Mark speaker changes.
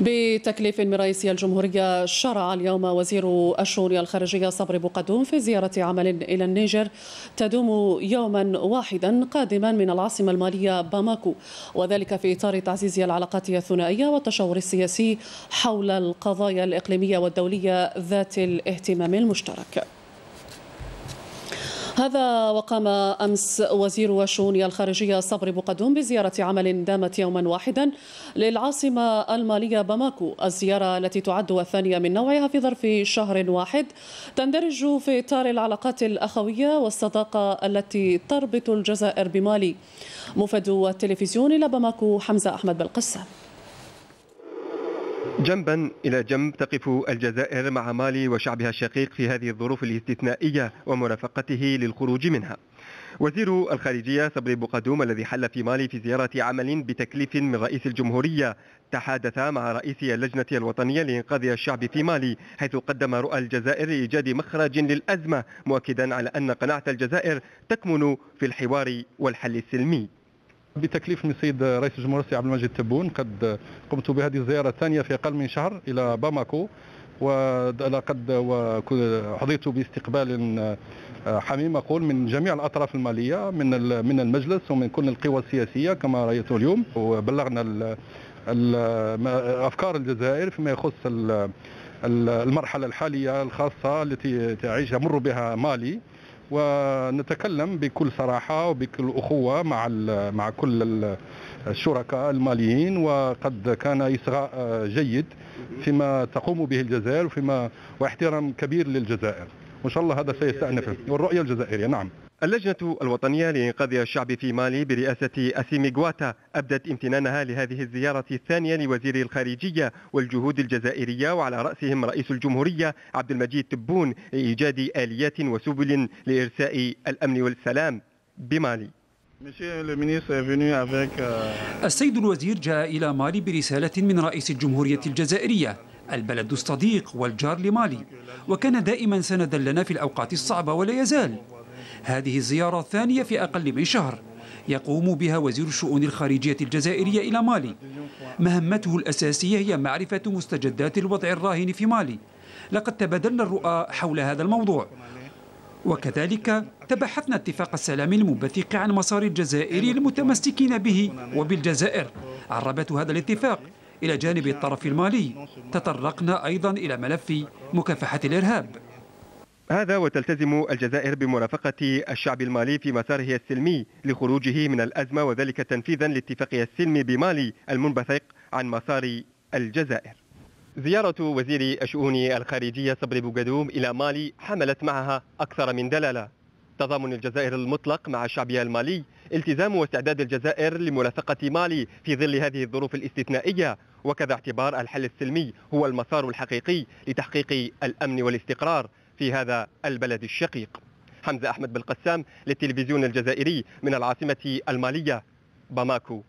Speaker 1: بتكليف من رئيس الجمهورية شرع اليوم وزير الشؤون الخارجية صبري بوقدوم في زيارة عمل إلى النيجر تدوم يوما واحدا قادما من العاصمة المالية باماكو وذلك في إطار تعزيز العلاقات الثنائية والتشاور السياسي حول القضايا الإقليمية والدولية ذات الاهتمام المشترك. هذا وقام أمس وزير الشؤون الخارجية صبري بقدوم بزيارة عمل دامت يوما واحدا للعاصمة المالية باماكو الزيارة التي تعد الثانية من نوعها في ظرف شهر واحد. تندرج في إطار العلاقات الأخوية والصداقة التي تربط الجزائر بمالي. مفد التلفزيون إلى باماكو حمزة أحمد بالقسام
Speaker 2: جنبا إلى جنب تقف الجزائر مع مالي وشعبها الشقيق في هذه الظروف الاستثنائية ومرافقته للخروج منها. وزير الخارجية صبري بوقدوم الذي حل في مالي في زيارة عمل بتكليف من رئيس الجمهورية تحادث مع رئيس اللجنة الوطنية لإنقاذ الشعب في مالي حيث قدم رؤى الجزائر لإيجاد مخرج للأزمة مؤكدا على أن قناعة الجزائر تكمن في الحوار والحل السلمي.
Speaker 3: بتكليف من السيد رئيس الجمهورية عبد المجيد تبون. قد قمت بهذه الزيارة الثانية في أقل من شهر إلى باماكو ولقد حظيت باستقبال حميم. أقول من جميع الأطراف المالية من من المجلس ومن كل القوى السياسية كما رأيته اليوم. وبلغنا أفكار الجزائر فيما يخص المرحلة الحالية الخاصة التي تعيش يمر بها مالي. ونتكلم بكل صراحة وبكل أخوة مع مع كل الشركاء الماليين. وقد كان إصغاء جيد فيما تقوم به الجزائر وفيما واحترام كبير للجزائر. وإن شاء الله هذا سيستأنف. والرؤية الجزائرية. نعم.
Speaker 2: اللجنة الوطنية لإنقاذ الشعب في مالي برئاسة أسيمي غواتا أبدت امتنانها لهذه الزيارة الثانية لوزير الخارجية والجهود الجزائرية وعلى رأسهم رئيس الجمهورية عبد المجيد تبون لإيجاد آليات وسبل لإرساء الأمن والسلام بمالي.
Speaker 4: السيد الوزير جاء إلى مالي برسالة من رئيس الجمهورية الجزائرية البلد الصديق والجار لمالي وكان دائما سندا لنا في الأوقات الصعبة ولا يزال. هذه الزيارة الثانية في أقل من شهر. يقوم بها وزير الشؤون الخارجية الجزائرية إلى مالي. مهمته الأساسية هي معرفة مستجدات الوضع الراهن في مالي. لقد تبادلنا الرؤى حول هذا الموضوع. وكذلك تبحثنا اتفاق السلام المنبثق عن مسار الجزائر المتمسكين به وبالجزائر. عربت هذا الاتفاق إلى جانب الطرف المالي. تطرقنا أيضا إلى ملف مكافحة الإرهاب.
Speaker 2: هذا وتلتزم الجزائر بمرافقة الشعب المالي في مساره السلمي لخروجه من الأزمة وذلك تنفيذا لاتفاق السلم بمالي المنبثق عن مسار الجزائر. زيارة وزير الشؤون الخارجية صبري بوغدوم إلى مالي حملت معها أكثر من دلالة. تضامن الجزائر المطلق مع شعبها المالي التزام واستعداد الجزائر لمرافقة مالي في ظل هذه الظروف الاستثنائية وكذا اعتبار الحل السلمي هو المسار الحقيقي لتحقيق الأمن والاستقرار. في هذا البلد الشقيق. حمزة أحمد بالقسام للتلفزيون الجزائري من العاصمة المالية باماكو.